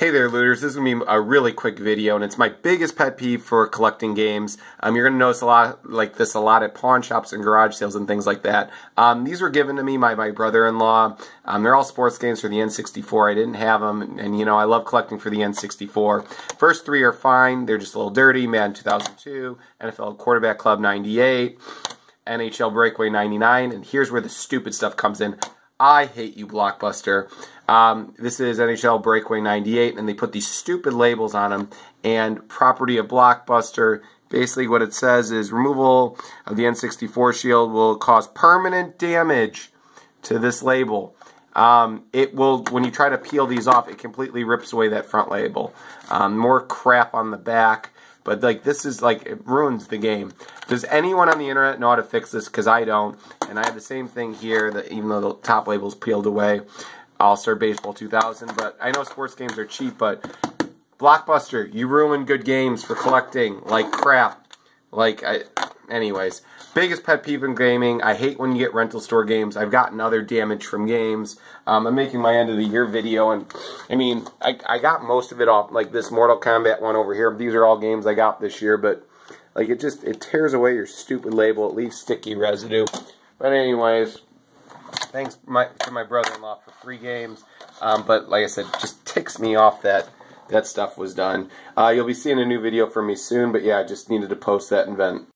Hey there, looters. This is going to be a really quick video, and it's my biggest pet peeve for collecting games. Um, you're going to notice a lot like this a lot at pawn shops and garage sales and things like that. Um, these were given to me by my brother-in-law. Um, they're all sports games for the N64. I didn't have them, and, and, you know, I love collecting for the N64. First three are fine. They're just a little dirty. Madden 2002, NFL Quarterback Club 98, NHL Breakaway 99, and here's where the stupid stuff comes in. I hate you, Blockbuster. Um, this is NHL Breakaway 98, and they put these stupid labels on them. And property of Blockbuster, basically what it says is removal of the N64 shield will cause permanent damage to this label. Um, it will, when you try to peel these off, it completely rips away that front label. Um, more crap on the back. But like this is like it ruins the game. Does anyone on the internet know how to fix this? Because I don't. And I have the same thing here. That even though the top label's peeled away, All Star Baseball 2000. But I know sports games are cheap, but Blockbuster, you ruin good games for collecting like crap. Like I, anyways, biggest pet peeve in gaming. I hate when you get rental store games. I've gotten other damage from games. Um, I'm making my end of the year video, and I mean, I, I got most of it off, like this Mortal Kombat one over here. These are all games I got this year, but like it just it tears away your stupid label. It leaves sticky residue. But anyways, thanks my, to my brother-in-law for free games. Um, but like I said, just ticks me off that that stuff was done. Uh, you'll be seeing a new video from me soon, but yeah, I just needed to post that and vent.